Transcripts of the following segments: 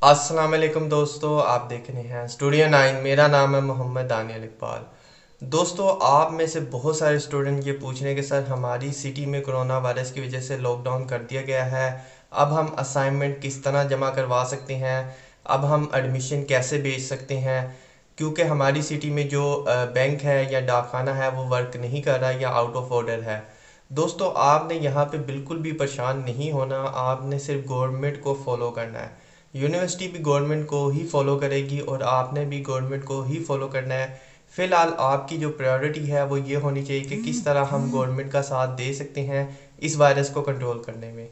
السلام علیکم دوستو، آپ دیکھ رہے ہیں اسٹوڈیو نائن۔ میرا نام ہے محمد دانیل اقبال۔ دوستو، آپ میں سے بہت سارے اسٹوڈنٹ یہ پوچھ رہے ہیں کہ سر ہماری سٹی میں کرونا وائرس کی وجہ سے لاک ڈاؤن کر دیا گیا ہے۔ اب ہم اسائنمنٹ کس طرح جمع کروا سکتے ہیں؟ اب ہم ایڈمیشن کیسے بھیج سکتے ہیں؟ کیونکہ ہماری سٹی میں جو بینک ہے یا ڈاک خانہ ہے، وہ ورک نہیں کر رہا یا آؤٹ آف آرڈر ہے۔ دوستو، آپ نے یہاں پہ بالکل بھی پریشان نہیں ہونا۔ آپ نے صرف گورنمنٹ کو فالو کرنا ہے۔ یونیورسٹی بھی گورنمنٹ کو ہی فالو کرے گی اور آپ نے بھی گورنمنٹ کو ہی فالو کرنا ہے۔ فی الحال آپ کی جو پریورٹی ہے وہ یہ ہونی چاہیے کہ کس طرح ہم گورنمنٹ کا ساتھ دے سکتے ہیں اس وائرس کو کنٹرول کرنے میں۔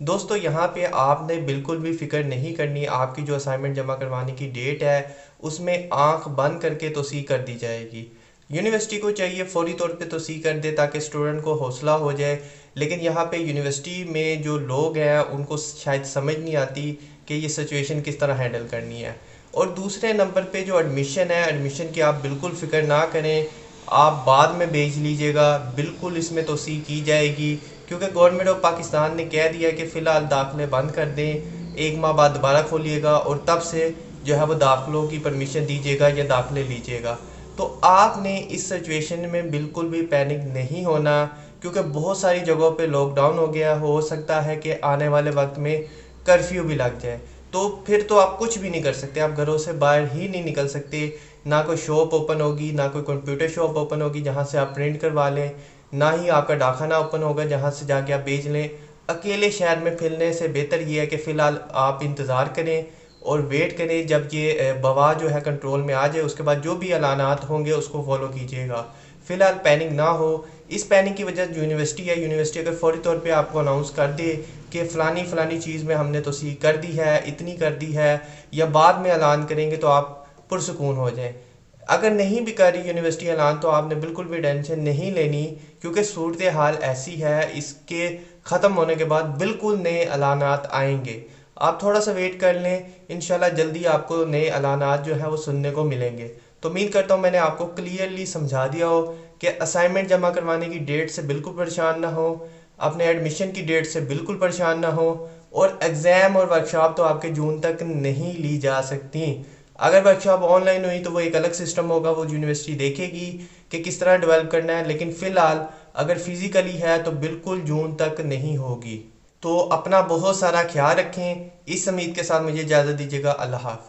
دوستو یہاں پہ آپ نے بالکل بھی فکر نہیں کرنی۔ آپ کی جو اسائنمنٹ جمع کروانے کی ڈیٹ ہے اس میں آنکھ بند کر کے توسیع کر دی جائے گی۔ یونیورسٹی کو چاہیے فوری طور پہ توسیع کر دے تاکہ اسٹوڈنٹ کو حوصلہ ہو جائے۔ لیکن یہاں پہ یونیورسٹی میں جو لوگ ہیں، ان کو شاید سمجھ نہیں آتی کہ یہ سچویشن کس طرح ہینڈل کرنی ہے۔ اور دوسرے نمبر پہ جو ایڈمیشن ہے ایڈمیشن کی آپ بالکل فکر نہ کریں۔ آپ بعد میں بھیج لیجیے گا۔ بالکل اس میں توسیع کی جائے گی۔ کیونکہ گورنمنٹ آف پاکستان نے کہہ دیا کہ فی الحال داخلے بند کر دیں۔ ایک ماہ بعد دوبارہ کھولیے گا اور تب سے جو ہے وہ داخلوں کی پرمیشن دیجیے گا یا داخلے لیجیے گا۔ تو آپ نے اس سچویشن میں بالکل بھی پینک نہیں ہونا، کیونکہ بہت ساری جگہوں پہ لاک ڈاؤن ہو گیا۔ ہو سکتا ہے کہ آنے والے وقت میں کرفیو بھی لگ جائے۔ تو پھر تو آپ کچھ بھی نہیں کر سکتے، آپ گھروں سے باہر ہی نہیں نکل سکتے۔ نہ کوئی شاپ اوپن ہوگی، نہ کوئی کمپیوٹر شاپ اوپن ہوگی جہاں سے آپ پرنٹ کروا لیں۔ نہ ہی آپ کا ڈاکخانہ اوپن ہوگا جہاں سے جا کے آپ بیچ لیں۔ اکیلے شہر میں پھیلنے سے بہتر یہ ہے کہ فی الحال آپ انتظار کریں۔ اور ویٹ کریں جب یہ بوا جو ہے کنٹرول میں آ جائے، اس کے بعد جو بھی اعلانات ہوں گے، اس کو فالو کیجیے گا۔ فی الحال پینک نہ ہو، اس پینک کی وجہ جو یونیورسٹی ہے۔ یونیورسٹی اگر فوری طور پہ آپ کو اناؤنس کر دے کہ فلانی فلانی چیز میں ہم نے توسیع کر دی ہے، اتنی کر دی ہے، یا بعد میں اعلان کریں گے تو آپ پرسکون ہو جائیں۔ اگر نہیں بھی کر رہی یونیورسٹی اعلان تو آپ نے بالکل بھی ٹینشن نہیں لینی، کیونکہ صورت حال ایسی ہے، اس کے ختم ہونے کے بعد بالکل نئے اعلانات آئیں گے۔ آپ تھوڑا سا ویٹ کر لیں، انشاءاللہ جلدی آپ کو نئے اعلانات جو ہے وہ سننے کو ملیں گے۔ تو امید کرتا ہوں میں نے آپ کو کلیئرلی سمجھا دیا ہو کہ اسائنمنٹ جمع کروانے کی ڈیٹ سے بالکل پریشان نہ ہو اپنے ایڈمیشن کی ڈیٹ سے بالکل پریشان نہ ہو اور ایگزام اور ورکشاپ تو آپ کے جون تک نہیں لی جا سکتی۔ اگر ورکشاپ آن لائن ہوئی تو وہ ایک الگ سسٹم ہوگا، وہ یونیورسٹی دیکھے گی کہ کس طرح ڈیولپ کرنا ہے، لیکن فی الحال اگر فزیکلی ہے تو بالکل جون تک نہیں ہوگی۔ تو اپنا بہت سارا خیال رکھیں۔ اس امید کے ساتھ مجھے اجازت دیجیے گا۔ اللہ حافظ۔